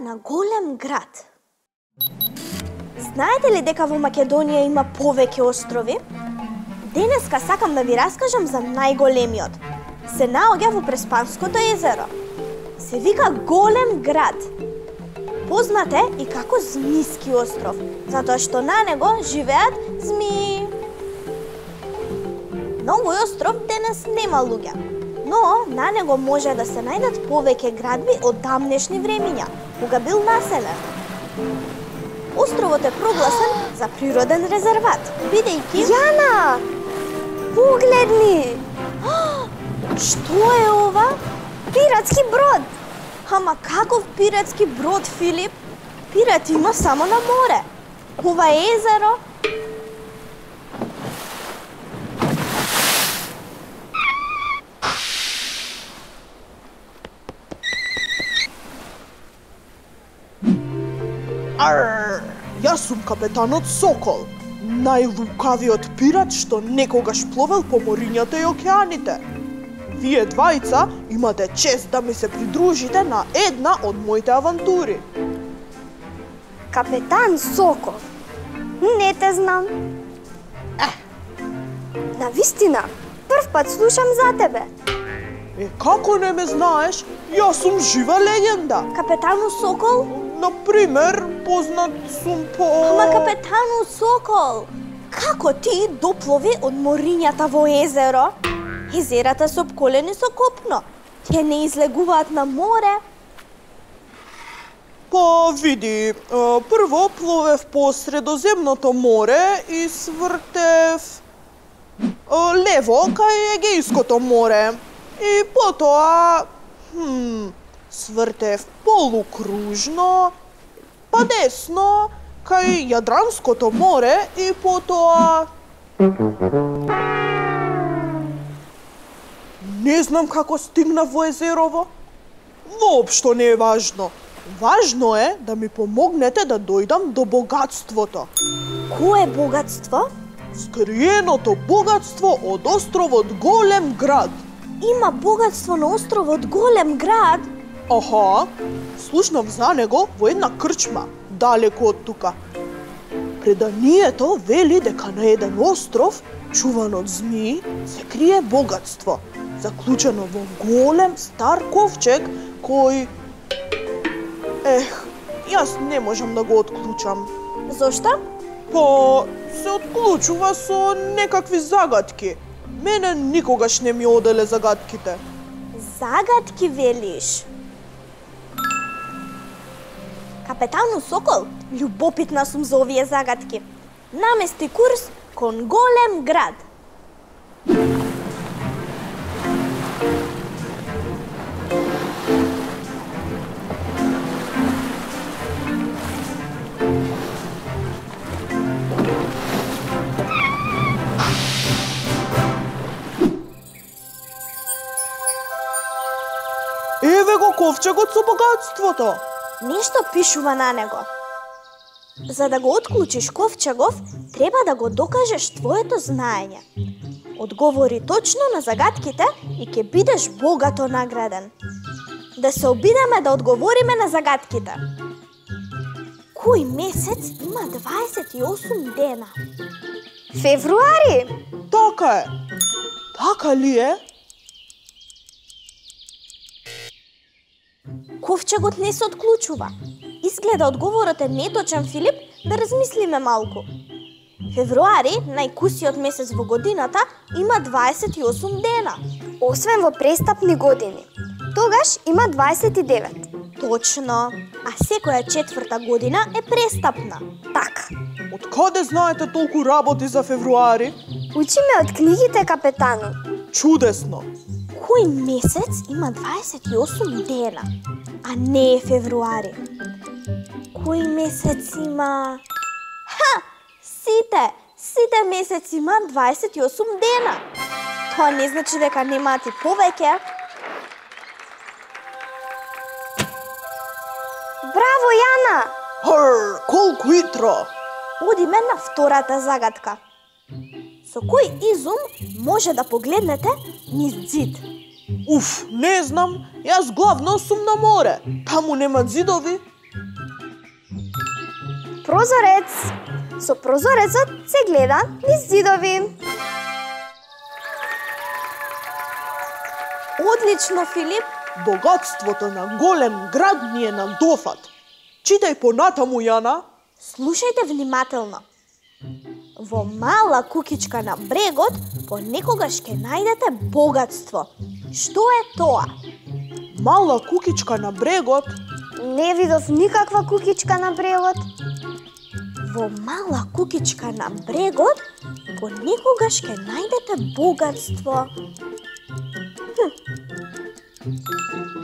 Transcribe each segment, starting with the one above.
на голем град. Знаете ли дека во Македонија има повеќе острови? Денеска сакам да ви раскажам за најголемиот. Се наоѓа во Преспанското езеро. Се вика Голем град. Познат е и како Змиски остров, затоа што на него живеат змии. На овој остров денес нема луѓе, но на него може да се најдат повеќе градби од дамнешни времиња, кога бил населен. Островот е прогласен за природен резерват, бидејќи Јана! Погледни! Што е ова? Пиратски брод! Ама каков пиратски брод, Филип? Пират има само на море. Ова езеро. Ар, јас сум капетанот Сокол, најлукавиот пират што некогаш пловел по морињата и океаните. Вие двајца имате чест да ми се придружите на една од моите авантури. Капетан Сокол. Не те знам. Е. На вистина, прв пат слушам за тебе. Е, како не ме знаеш? Јас сум жива легенда. Капетану Сокол? Например, познат сум по... Ама капетану Сокол, како ти доплови од морињата во езеро? Езерата се обколени со копно. Те не излегуваат на море. Па види, прво пловев по Средоземното море и свртев лево кај Егејското море. И потоа, хм, свртев полукружно, па десно кај Јадранското море и потоа Не знам како стигнав во езерово. Воопшто не е важно. Важно е да ми помогнете да дојдам до богатството. Кое богатство? Скриеното богатство од островот Голем град. Има богатство на островот Голем град. Аха, слушнав за него во една крчма, далеку од тука. Преданието вели дека на еден остров, чуван од змии, се крие богатство, заклучено во голем стар ковчег кој Ех, јас не можам да го отклучам. Зошто? Па, се отклучува со некакви загадки. Мене никогаш не ми оделе загадките. Загадки велиш. Капетану Сокол, љубопитна сум за овие загадки. Намести курс кон голем град. Еве го ковчегот со богатството. Нешто пишува на него. За да го отклучиш ковчегов, треба да го докажеш твоето знаење. Одговори точно на загадките и ќе бидеш богато награден. Да се обидеме да одговориме на загадките. Кој месец има 28 дена? Февруари! Така е. Така ли е? Ковчегот не се отклучува. Изгледа одговорот е неточен, Филип, да размислиме малку. Февруари, најкусиот месец во годината, има 28 дена. Освен во престапни години. Тогаш има 29. Точно. А секоја четврта година е престапна. Така. Од каде знаете толку работи за февруари? Учиме од книгите, капетану. Чудесно. Кој месец има 28 дена, а не е февруари? Кој месец има... Ха! Сите! Сите месеци има 28 дена. Тоа не значи дека немаат и повеќе. Браво, Јана! Хр, колку итро! Одиме на втората загадка. Со кој изум може да погледнете низ зид? Уф, не знам, јас главно сум на море. Таму нема зидови. прозорец. Со прозорецот се гледа низ зидови. Одлично, Филип. Богатството на голем град ни е на дофат. Читај понатаму, Јана. Слушајте внимателно. Во мала кукичка на брегот понекогаш ќе најдете богатство. Што е тоа? Мала кукичка на брегот. Не видов никаква кукичка на брегот. Во мала кукичка на брегот понекогаш ќе најдете богатство.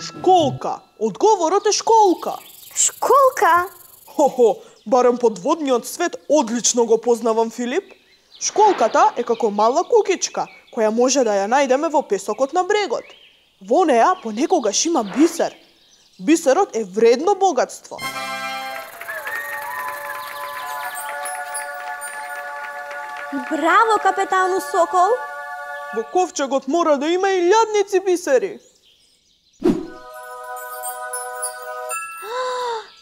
Школка. Одговорот е школка. Школка? Хо-хо, барем подводниот свет одлично го познавам, Филип. Школката е како мала кукичка, која може да ја најдеме во песокот на брегот. Во неа понекогаш има бисер. Бисерот е вредно богатство. Браво, капетану Сокол! Во ковчегот мора да има и лјадници бисери.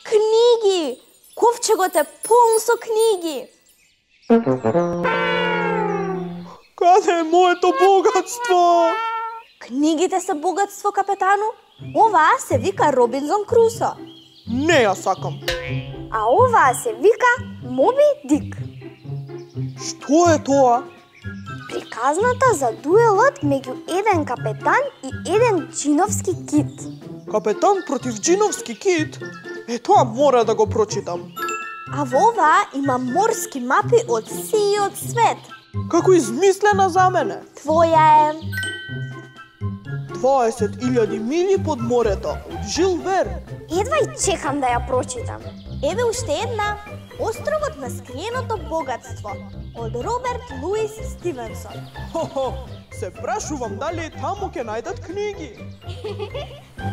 Книги! Ковчегот е полн со книги. Каде е моето богатство? Книгите се богатство, капетану. Оваа се вика Робинзон Крусо. Не ја сакам. А оваа се вика Моби Дик. Што е тоа? Приказната за дуелот меѓу еден капетан и еден джиновски кит. Капетан против джиновски кит? Е, тоа мора да го прочитам. А во оваа има морски мапи од сиот свет. Како измислена за мене. Твоја е 20.000 мили под морето од Жил Верн. Едва и чекам да ја прочитам. Еве уште една. Островот на скриеното богатство од Роберт Луис Стивенсон. Хо-хо, се прашувам дали таму ќе најдат книги.